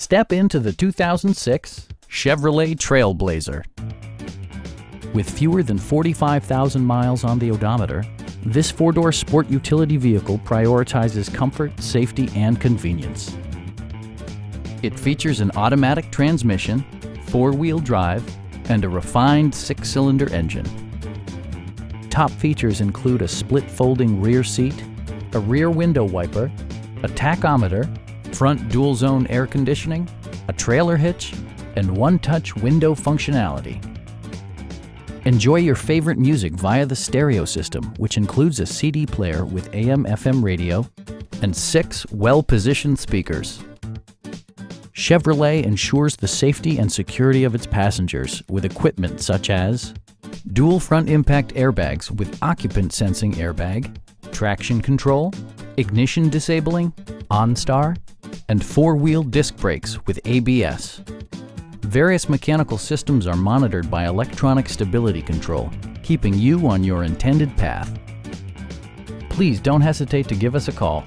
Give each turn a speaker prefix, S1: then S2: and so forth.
S1: Step into the 2006 Chevrolet Trailblazer. With fewer than 45,000 miles on the odometer, this four-door sport utility vehicle prioritizes comfort, safety, and convenience. It features an automatic transmission, four-wheel drive, and a refined six-cylinder engine. Top features include a split folding rear seat, a rear window wiper, a tachometer, front dual zone air conditioning, a trailer hitch, and one-touch window functionality. Enjoy your favorite music via the stereo system, which includes a CD player with AM-FM radio and six well-positioned speakers. Chevrolet ensures the safety and security of its passengers with equipment such as dual front impact airbags with occupant sensing airbag, traction control, ignition disabling, OnStar, and four-wheel disc brakes with ABS. Various mechanical systems are monitored by electronic stability control, keeping you on your intended path. Please don't hesitate to give us a call